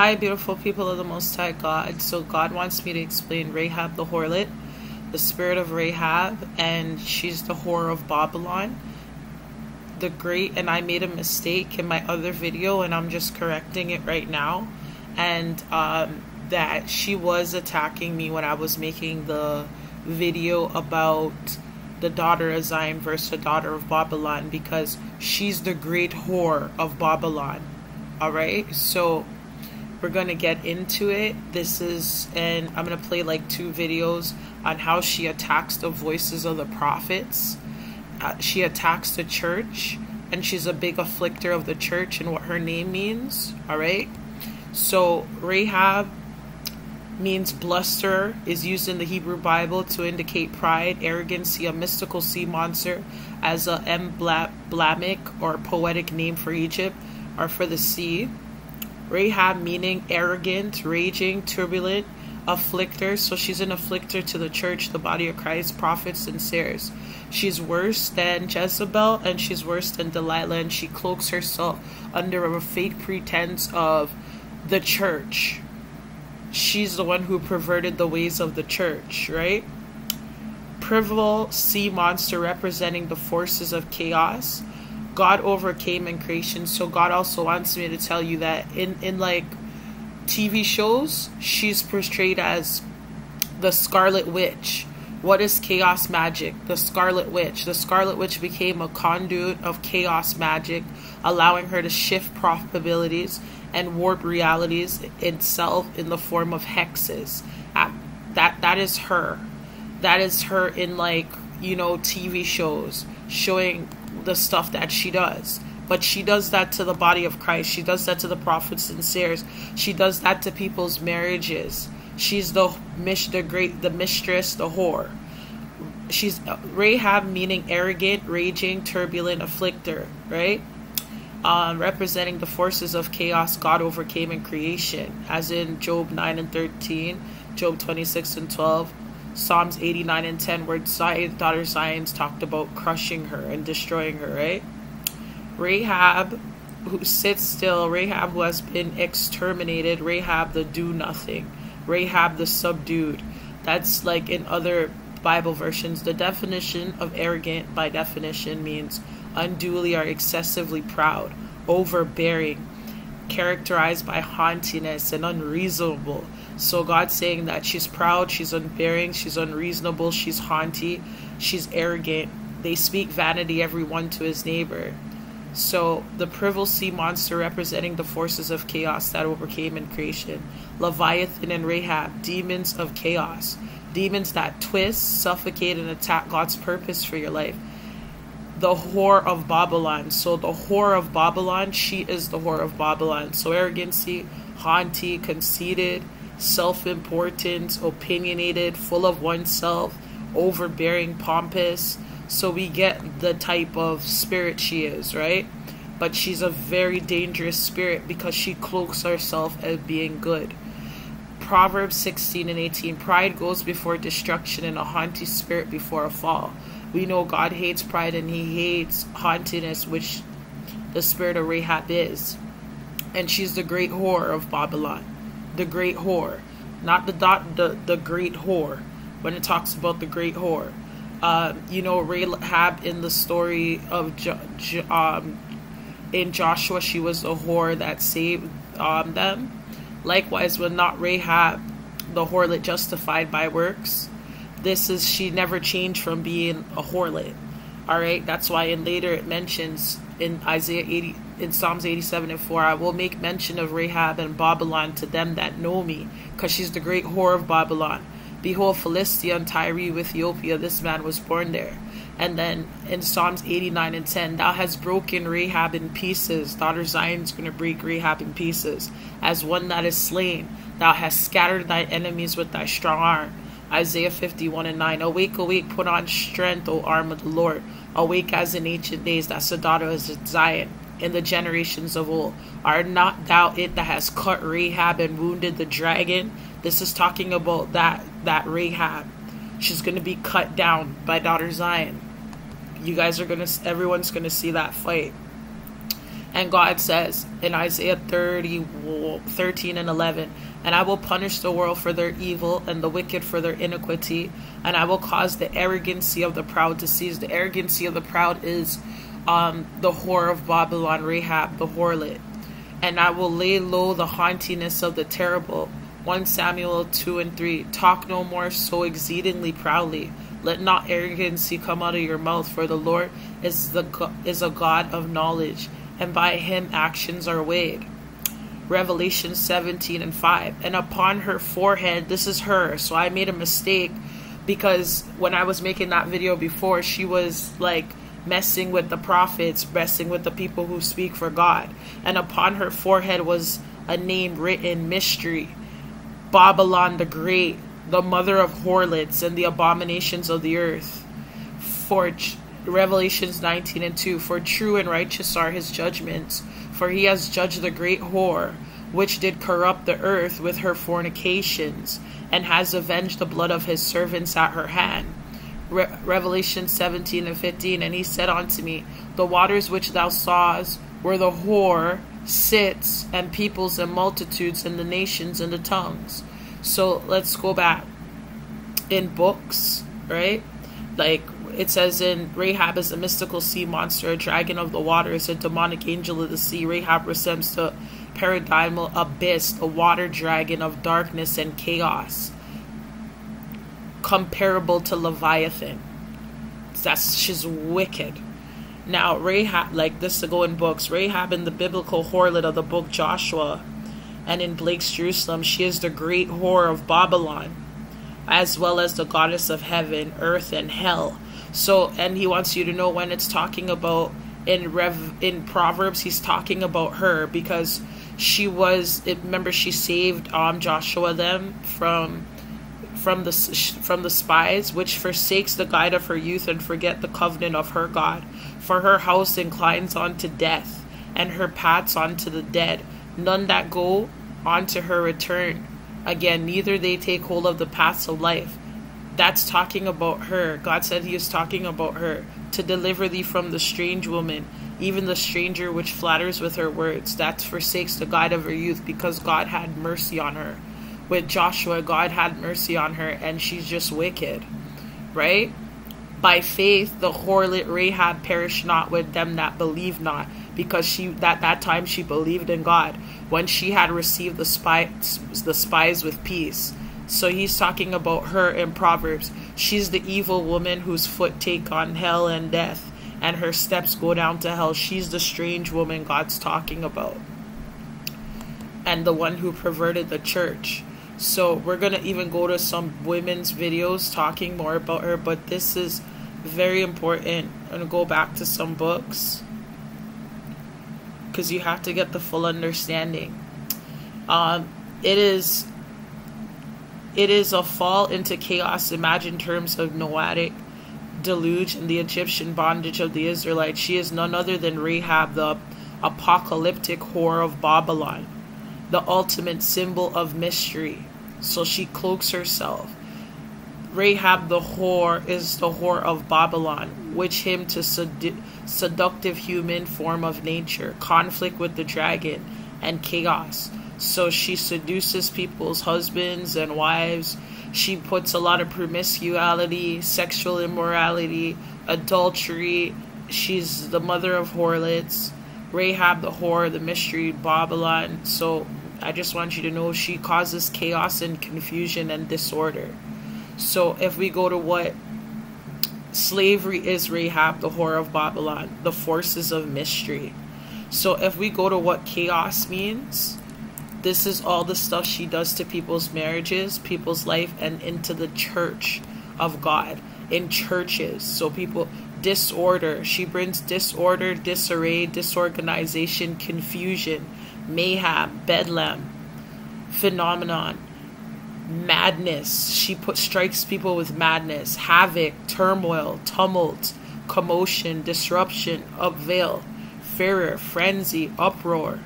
Hi, beautiful people of the Most High God. So, God wants me to explain Rahab the harlot, the spirit of Rahab, and she's the whore of Babylon. The great, and I made a mistake in my other video, and I'm just correcting it right now. And um, that she was attacking me when I was making the video about the daughter of Zion versus the daughter of Babylon because she's the great whore of Babylon. All right, so we're to get into it. This is, and I'm to play like two videos on how she attacks the voices of the prophets. Uh, she attacks the church, and she's a big afflicter of the church and what her name means. All right. So, Rahab means bluster, is used in the Hebrew Bible to indicate pride, arrogancy, a mystical sea monster, as a emblematic or poetic name for Egypt or for the sea. Rahab meaning arrogant, raging, turbulent, afflictor. So she's an afflictor to the church, the body of Christ, prophets, and seers. She's worse than Jezebel and she's worse than Delilah, and she cloaks herself under a fake pretense of the church. She's the one who perverted the ways of the church, right? Prival sea monster representing the forces of chaos God overcame in creation. So God also wants me to tell you that in in like TV shows, she's portrayed as the Scarlet Witch. What is chaos magic? The Scarlet Witch. The Scarlet Witch became a conduit of chaos magic, allowing her to shift probabilities and warp realities itself in the form of hexes. That that is her. That is her in like, you know, TV shows showing the stuff that she does. But she does that to the body of Christ. She does that to the prophets and seers. She does that to people's marriages. She's the the great the mistress, the whore. She's Rahab meaning arrogant, raging, turbulent afflictor, right? Um, representing the forces of chaos God overcame in creation, as in Job 9 and 13, Job 26 and 12, Psalms 89 and 10, where Zion, daughter Zion's talked about crushing her and destroying her, right? Rahab, who sits still, Rahab who has been exterminated, Rahab the do nothing, Rahab the subdued. That's like in other Bible versions. The definition of arrogant, by definition, means unduly or excessively proud, overbearing, characterized by haughtiness and unreasonable. So God's saying that she's proud, she's unbearing, she's unreasonable, she's haughty, she's arrogant. They speak vanity every one to his neighbor. So the prival sea monster representing the forces of chaos that overcame in creation. Leviathan and Rahab, demons of chaos. Demons that twist, suffocate, and attack God's purpose for your life the whore of Babylon. So the whore of Babylon, she is the whore of Babylon. So arrogancy, haughty, conceited, self-important, opinionated, full of oneself, overbearing, pompous. So we get the type of spirit she is, right? But she's a very dangerous spirit because she cloaks herself as being good. Proverbs 16 and 18 Pride goes before destruction, and a haughty spirit before a fall. We know God hates pride and he hates haughtiness, which the spirit of Rahab is. And she's the great whore of Babylon. The great whore. Not the dot the, the great whore. When it talks about the great whore. Uh, you know, Rahab in the story of jo- jo- um, in Joshua, she was the whore that saved um, them. Likewise, when not Rahab, the harlot justified by works, this is she never changed from being a harlot. All right, that's why in later it mentions in Isaiah 80 in Psalms 87 and 4, I will make mention of Rahab and Babylon to them that know me, because she's the great whore of Babylon. Behold, Philistia and Tyre Ethiopia, this man was born there. And then in Psalms 89 and 10, Thou hast broken Rahab in pieces. Daughter Zion's going to break Rahab in pieces. As one that is slain, Thou hast scattered thy enemies with thy strong arm. Isaiah 51 and 9. Awake, awake, put on strength, O arm of the Lord. Awake as in ancient days, that's the daughter of Zion, in the generations of old. Are not thou it that has cut Rahab and wounded the dragon? This is talking about that that Rahab. She's gonna be cut down by daughter Zion. You guys are gonna everyone's gonna see that fight. And God says in Isaiah 30, 13 and 11, And I will punish the world for their evil and the wicked for their iniquity, and I will cause the arrogancy of the proud to cease. The arrogancy of the proud is um, the whore of Babylon, Rahab, the harlot. And I will lay low the haughtiness of the terrible. 1 Samuel 2 and 3. Talk no more so exceedingly proudly. Let not arrogancy come out of your mouth, for the Lord is the is a God of knowledge and by him actions are weighed. Revelation 17 and 5. And upon her forehead, this is her. So I made a mistake because when I was making that video before, she was like messing with the prophets, messing with the people who speak for God. And upon her forehead was a name written Mystery Babylon the Great, the mother of harlots and the abominations of the earth. For Revelations 19 and 2 For true and righteous are his judgments, for he has judged the great whore, which did corrupt the earth with her fornications, and has avenged the blood of his servants at her hand. Re- Revelation 17 and 15 And he said unto me, The waters which thou sawest, where the whore sits, and peoples and multitudes, and the nations and the tongues. So let's go back. In books, right? Like it says in Rahab is a mystical sea monster, a dragon of the waters, a demonic angel of the sea. Rahab resembles the paradigmal abyss, the water dragon of darkness and chaos, comparable to Leviathan. That's she's wicked. Now Rahab, like this to go in books, Rahab in the biblical harlot of the book Joshua, and in Blake's Jerusalem, she is the great whore of Babylon, as well as the goddess of heaven, earth, and hell so, and he wants you to know when it's talking about in Rev in Proverbs, he's talking about her because she was. Remember, she saved um Joshua them from from the from the spies, which forsakes the guide of her youth and forget the covenant of her God. For her house inclines unto death, and her paths unto the dead. None that go on to her return. Again, neither they take hold of the paths of life that's talking about her. God said he is talking about her to deliver thee from the strange woman, even the stranger which flatters with her words. That forsakes the guide of her youth because God had mercy on her. With Joshua, God had mercy on her and she's just wicked. Right? By faith, the harlot Rahab perished not with them that believe not, because she that that time she believed in God when she had received the spies the spies with peace. So he's talking about her in Proverbs. She's the evil woman whose foot take on hell and death, and her steps go down to hell. She's the strange woman God's talking about. And the one who perverted the church. So we're going to even go to some women's videos talking more about her, but this is very important. I'm going to go back to some books because you have to get the full understanding. Um, it is it is a fall into chaos imagined terms of Noahic deluge and the Egyptian bondage of the Israelites. She is none other than Rahab, the apocalyptic whore of Babylon, the ultimate symbol of mystery. So she cloaks herself. Rahab the whore is the whore of Babylon, which him to sedu- seductive human form of nature, conflict with the dragon, and chaos. So she seduces people's husbands and wives. She puts a lot of promiscuity, sexual immorality, adultery. She's the mother of harlots. Rahab the whore, the mystery Babylon. So I just want you to know she causes chaos and confusion and disorder. So if we go to what slavery is Rahab, the whore of Babylon, the forces of mystery. So if we go to what chaos means, this is all the stuff she does to people's marriages, people's life, and into the church of God in churches. So people disorder. She brings disorder, disarray, disorganization, confusion, mayhem, bedlam, phenomenon, madness. She put strikes people with madness, havoc, turmoil, tumult, commotion, disruption, upveil, furor, frenzy, uproar